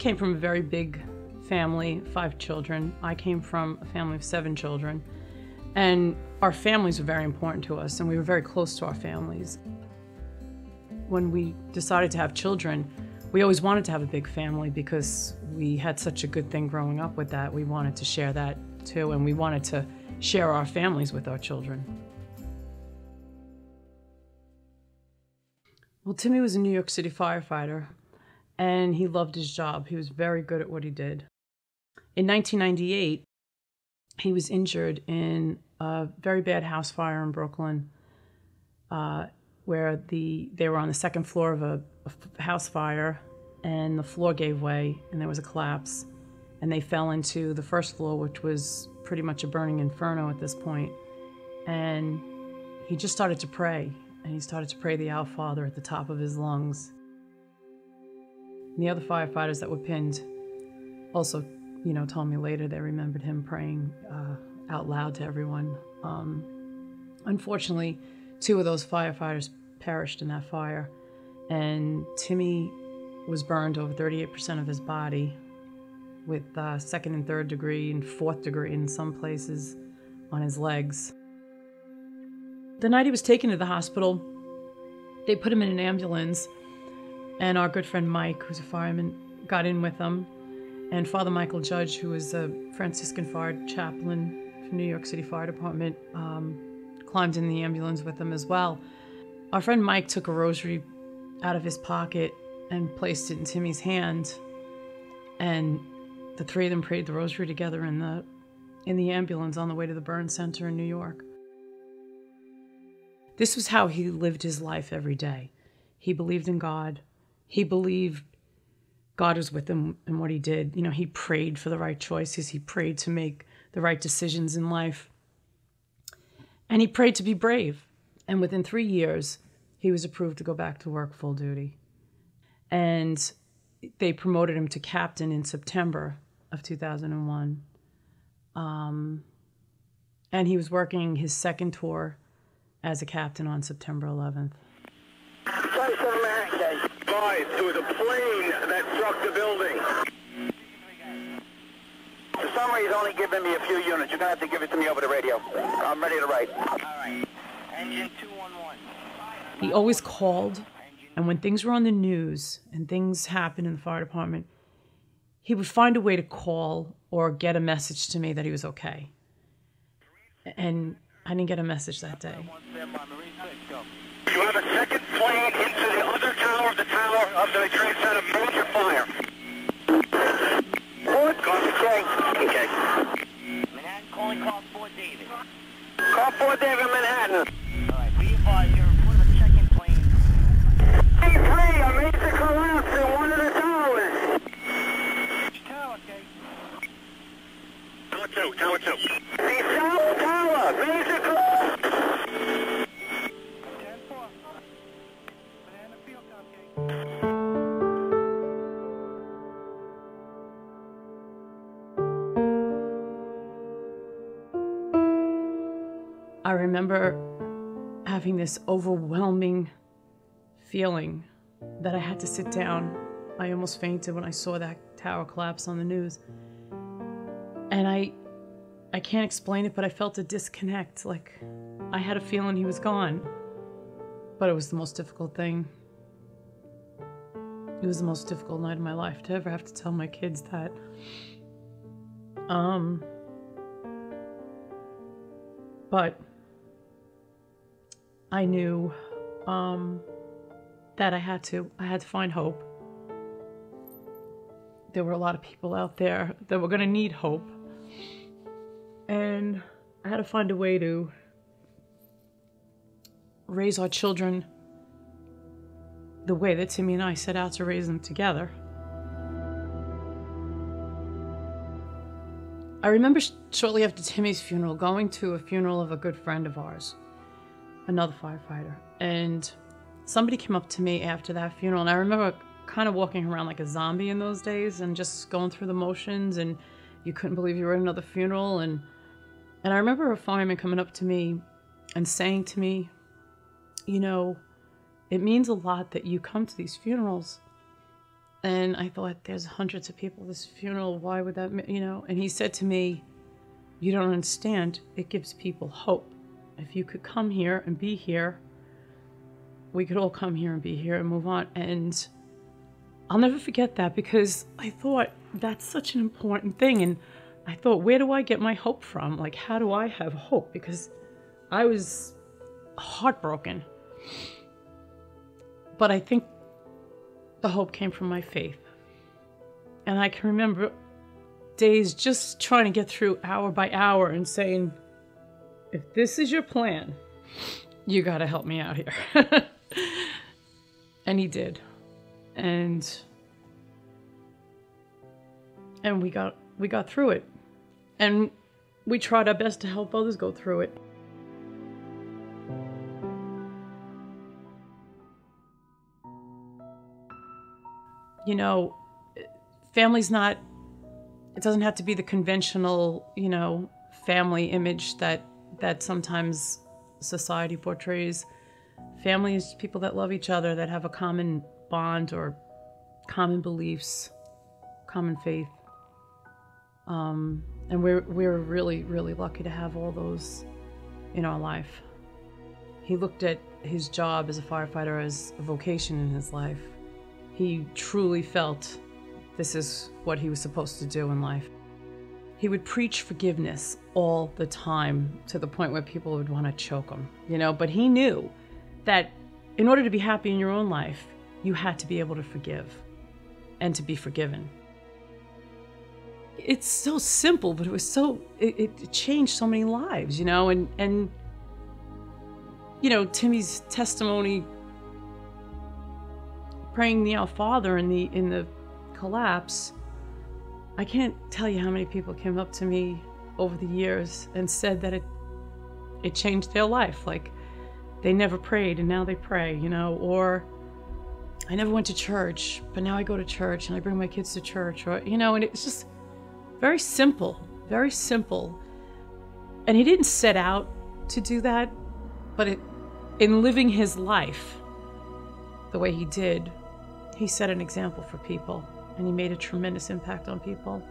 came from a very big family, five children. I came from a family of seven children. And our families were very important to us, and we were very close to our families. When we decided to have children, we always wanted to have a big family because we had such a good thing growing up with that. We wanted to share that too, and we wanted to share our families with our children. Well, Timmy was a New York City firefighter, and he loved his job. He was very good at what he did. In 1998, he was injured in a very bad house fire in Brooklyn, uh, where the they were on the second floor of a, a house fire, and the floor gave way, and there was a collapse, and they fell into the first floor, which was pretty much a burning inferno at this point, and he just started to pray, and he started to pray the Our Father at the top of his lungs. And the other firefighters that were pinned also you know, told me later they remembered him praying uh, out loud to everyone. Um, unfortunately, two of those firefighters perished in that fire, and Timmy was burned over 38% of his body, with uh, second and third degree and fourth degree in some places on his legs. The night he was taken to the hospital, they put him in an ambulance, and our good friend Mike, who's a fireman, got in with them, and Father Michael Judge, who was a Franciscan fire chaplain from New York City Fire Department, um, climbed in the ambulance with them as well. Our friend Mike took a rosary out of his pocket and placed it in Timmy's hand, and the three of them prayed the rosary together in the in the ambulance on the way to the burn center in New York. This was how he lived his life every day. He believed in God. He believed God was with him in what he did. You know, he prayed for the right choices, he prayed to make the right decisions in life. And he prayed to be brave. And within three years, he was approved to go back to work full duty. And they promoted him to captain in September of 2001. Um, and he was working his second tour as a captain on September 11th. Five, there was a plane that struck the building. The summary's only giving me a few units. You're going to have to give it to me over the radio. I'm ready to write. All right. Engine 211. He always called, and when things were on the news and things happened in the fire department, he would find a way to call or get a message to me that he was okay. And I didn't get a message that day. You have a second plane into the other tower of the tower trade center. Major fire. What? Copy, King. Okay. Manhattan calling call Fort David. Call Fort David, Manhattan. All right, be advised, you're report of a second plane. C3, a major collapse in one of the towers. Which tower, okay? Tower 2, Tower 2. The South Tower, major I remember having this overwhelming feeling that I had to sit down. I almost fainted when I saw that tower collapse on the news. And I I can't explain it, but I felt a disconnect. Like I had a feeling he was gone. But it was the most difficult thing. It was the most difficult night of my life to ever have to tell my kids that. Um but I knew um, that I had to. I had to find hope. There were a lot of people out there that were going to need hope. And I had to find a way to raise our children the way that Timmy and I set out to raise them together. I remember shortly after Timmy's funeral going to a funeral of a good friend of ours, another firefighter. And somebody came up to me after that funeral, and I remember kind of walking around like a zombie in those days and just going through the motions, and you couldn't believe you were at another funeral. And, and I remember a fireman coming up to me and saying to me, You know, it means a lot that you come to these funerals And I thought, there's hundreds of people at this funeral. Why would that, you know? And he said to me, You don't understand. It gives people hope. If you could come here and be here, we could all come here and be here and move on. And I'll never forget that because I thought that's such an important thing. And I thought, where do I get my hope from? Like, how do I have hope? Because I was heartbroken. But I think the hope came from my faith. And I can remember days just trying to get through hour by hour and saying, if this is your plan, you got to help me out here. and he did. And and we got we got through it. And we tried our best to help others go through it. you know, family's not, it doesn't have to be the conventional, you know, family image that, that sometimes society portrays. families, people that love each other, that have a common bond or common beliefs, common faith. Um, and we're, we're really, really lucky to have all those in our life. He looked at his job as a firefighter as a vocation in his life he truly felt this is what he was supposed to do in life. He would preach forgiveness all the time to the point where people would want to choke him, you know, but he knew that in order to be happy in your own life, you had to be able to forgive and to be forgiven. It's so simple, but it was so, it, it changed so many lives, you know, and, and, you know, Timmy's testimony praying the Our Father in the in the collapse, I can't tell you how many people came up to me over the years and said that it it changed their life. Like they never prayed and now they pray, you know, or I never went to church, but now I go to church and I bring my kids to church, or you know, and it's just very simple, very simple. And he didn't set out to do that, but it, in living his life the way he did, he set an example for people and he made a tremendous impact on people.